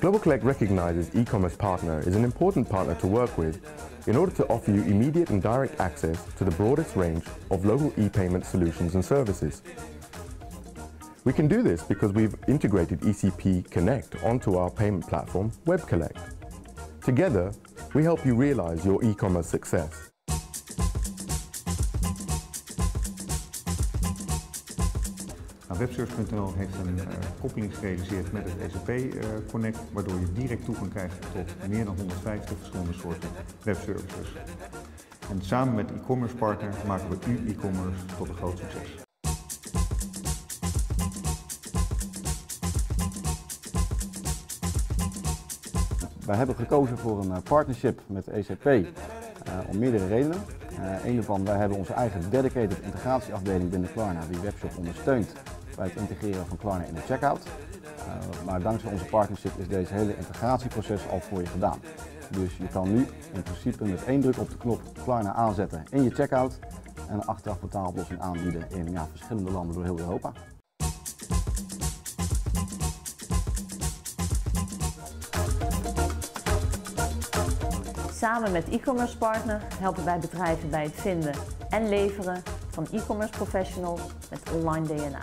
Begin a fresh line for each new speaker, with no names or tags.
Global Collect recognizes e-commerce partner is an important partner to work with in order to offer you immediate and direct access to the broadest range of local e-payment solutions and services. We can do this because we've integrated ECP Connect onto our payment platform, WebCollect. Together, we help you realize your e-commerce success.
Nou, heeft een uh, koppeling gerealiseerd met het ECP uh, Connect, waardoor je direct toegang krijgt tot meer dan 150 verschillende soorten webservices. En samen met e-commerce partner maken we uw e-commerce tot een groot succes.
Wij hebben gekozen voor een partnership met ECP om meerdere redenen. Uh, een daarvan, wij hebben onze eigen dedicated integratieafdeling binnen Klarna die webshop ondersteunt bij het integreren van Klarna in de checkout. Uh, maar dankzij onze partnership is deze hele integratieproces al voor je gedaan. Dus je kan nu in principe met één druk op de knop Klarna aanzetten in je checkout en achteraf betaaloplossing aanbieden in ja, verschillende landen door heel Europa.
Samen met e-commerce partner helpen wij bedrijven bij het vinden en leveren van e-commerce professionals met online DNA.